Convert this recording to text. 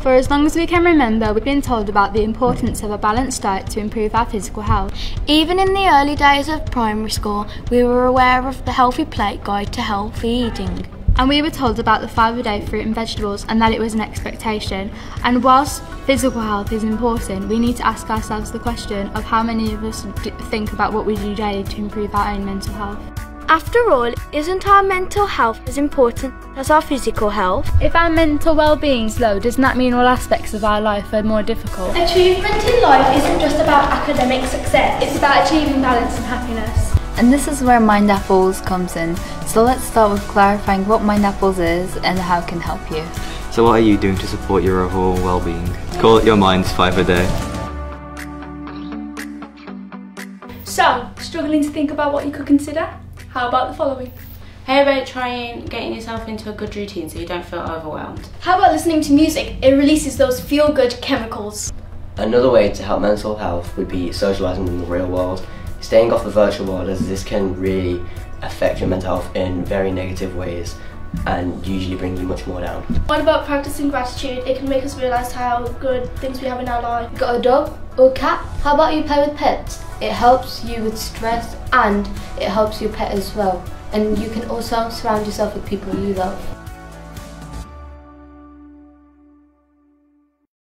For as long as we can remember, we've been told about the importance of a balanced diet to improve our physical health. Even in the early days of primary school, we were aware of the Healthy Plate Guide to Healthy Eating. And we were told about the five a day fruit and vegetables and that it was an expectation. And whilst physical health is important, we need to ask ourselves the question of how many of us think about what we do daily to improve our own mental health. After all, isn't our mental health as important as our physical health? If our mental well-being is low, doesn't that mean all aspects of our life are more difficult? Achievement in life isn't just about academic success, it's about achieving balance and happiness. And this is where Mindapples comes in. So let's start with clarifying what Mindapples is and how it can help you. So what are you doing to support your overall well-being? Call it your mind's five a day. So, struggling to think about what you could consider? How about the following? How about trying getting yourself into a good routine so you don't feel overwhelmed? How about listening to music? It releases those feel good chemicals. Another way to help mental health would be socialising in the real world, staying off the virtual world as this can really affect your mental health in very negative ways and usually bring you much more down. What about practicing gratitude? It can make us realise how good things we have in our life. Got a dog or a cat? How about you play with pets? It helps you with stress and it helps your pet as well. And you can also surround yourself with people you love.